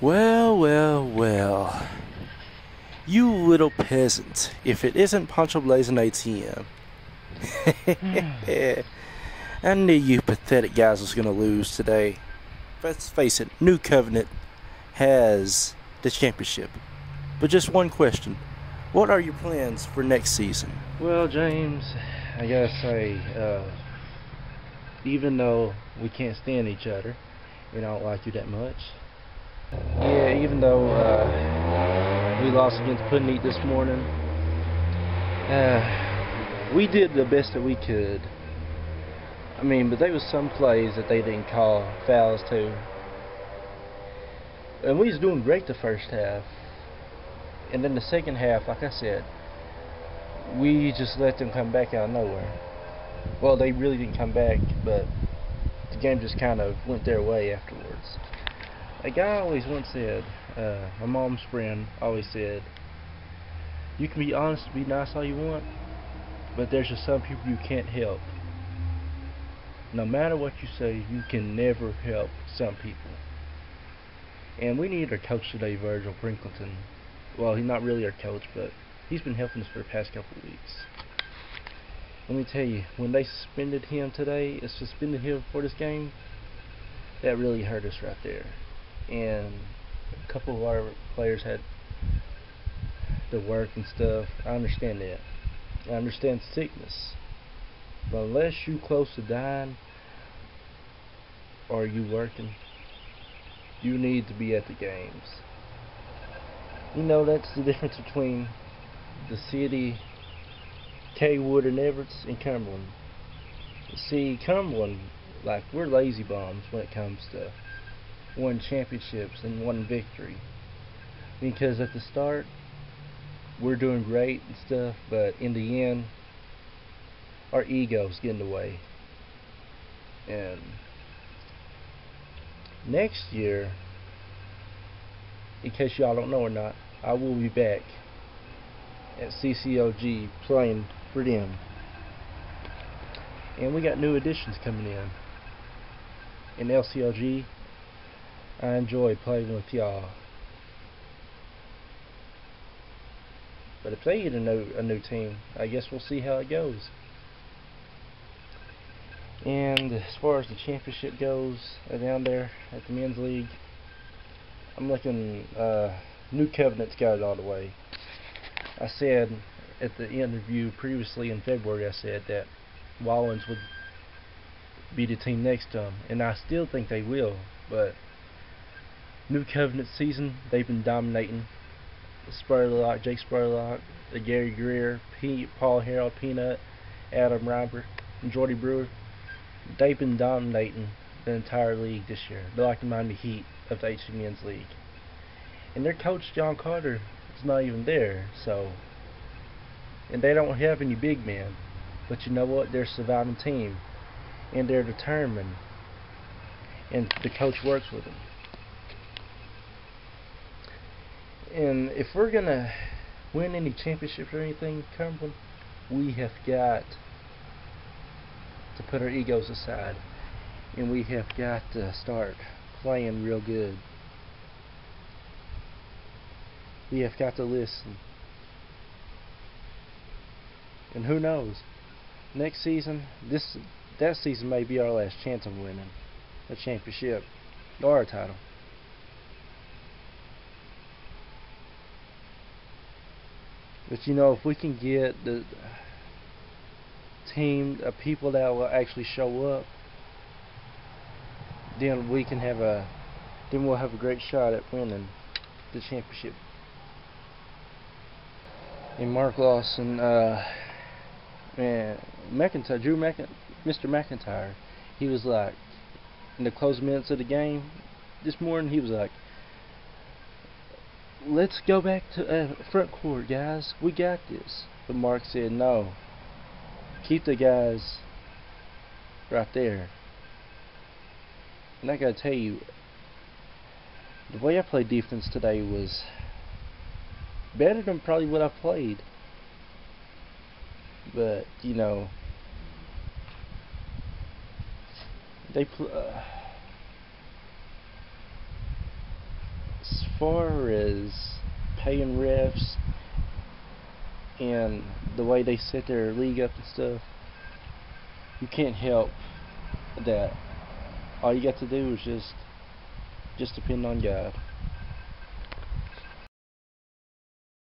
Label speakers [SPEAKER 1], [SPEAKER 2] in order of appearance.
[SPEAKER 1] Well, well, well. You little peasant, if it isn't Poncho Blazing ATM. I knew you pathetic guys was gonna lose today. Let's face it, New Covenant has the championship. But just one question. What are your plans for next season?
[SPEAKER 2] Well, James, I gotta say, uh, even though we can't stand each other, and I don't like you that much, yeah, even though uh, we lost against Puddin' this morning, uh, we did the best that we could. I mean, but there was some plays that they didn't call fouls to. And we was doing great the first half. And then the second half, like I said, we just let them come back out of nowhere. Well, they really didn't come back, but the game just kind of went their way afterwards. A guy always once said, uh, my mom's friend always said, you can be honest and be nice all you want, but there's just some people you can't help. No matter what you say, you can never help some people. And we need our coach today, Virgil Brinkleton. Well, he's not really our coach, but he's been helping us for the past couple of weeks. Let me tell you, when they suspended him today, suspended him for this game, that really hurt us right there. And a couple of our players had to work and stuff. I understand that. I understand sickness. But unless you close to dying or you working, you need to be at the games. You know that's the difference between the city, Kaywood and Everett's, and Cumberland. See, Cumberland, like we're lazy bombs when it comes to winning championships and won victory. Because at the start, we're doing great and stuff, but in the end, our egos get in the way. And next year, in case y'all don't know or not, I will be back at CCOG playing for them. And we got new additions coming in. In LCLG, I enjoy playing with y'all. But if they get a new, a new team, I guess we'll see how it goes. And as far as the championship goes, uh, down there at the men's league, I'm looking. Uh, New Covenant's got it all the way. I said at the interview previously in February, I said that Wallens would be the team next to them, and I still think they will. But New Covenant season, they've been dominating. Spurlock, uh, Jake Spurlock, uh, Gary Greer, Pete, Paul Harold, Peanut, Adam Reiber, and Jordy Brewer they've been dominating the entire league this year. They're like the Miami Heat of the HC Men's League. And their coach, John Carter, is not even there, so. And they don't have any big men. But you know what? They're a surviving team. And they're determined. And the coach works with them. And if we're going to win any championships or anything, Cumberland, we have got to put our egos aside and we have got to start playing real good. We have got to listen. And who knows? Next season, this that season may be our last chance of winning a championship or a title. But you know, if we can get the team of people that will actually show up, then we can have a then we'll have a great shot at winning the championship. And Mark Lawson, uh, man, McIntyre, Drew McIntyre, Mr. McIntyre, he was like, in the closing minutes of the game this morning, he was like, let's go back to uh, front court, guys. We got this. But Mark said, no, keep the guys right there. And I gotta tell you, the way I played defense today was better than probably what I played. But you know, they pl uh,
[SPEAKER 1] far as paying refs and the way they set their league up and stuff, you can't help that. All you got to do is just just depend on God.